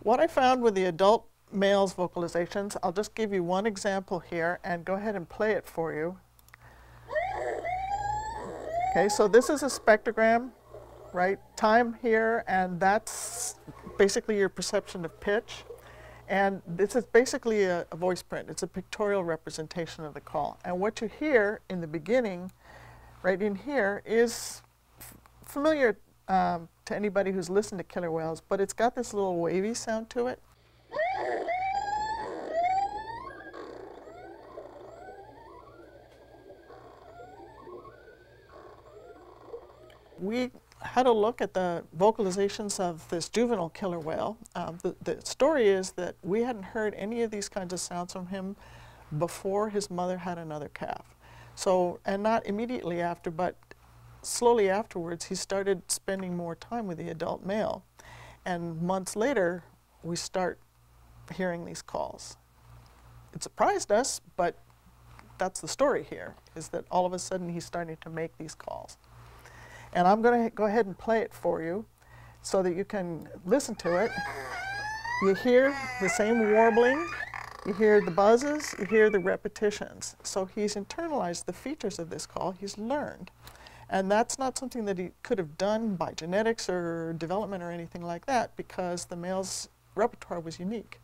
What I found with the adult males vocalizations, I'll just give you one example here and go ahead and play it for you. Okay, so this is a spectrogram, right? Time here, and that's basically your perception of pitch. And this is basically a, a, voice print. It's a pictorial representation of the call. And what you hear in the beginning, right in here, is familiar um, to anybody who's listened to killer whales, but it's got this little wavy sound to it. We had a look at the vocalizations of this juvenile killer whale. Um, the, the story is that we hadn't heard any of these kinds of sounds from him before his mother had another calf. So, and not immediately after, but slowly afterwards, he started spending more time with the adult male. And months later, we start hearing these calls. It surprised us, but that's the story here, is that all of a sudden he's starting to make these calls. And I'm going to go ahead and play it for you so that you can listen to it. You hear the same warbling, you hear the buzzes, you hear the repetitions. So he's internalized the features of this call, he's learned. And that's not something that he could have done by genetics or development or anything like that because the male's repertoire was unique.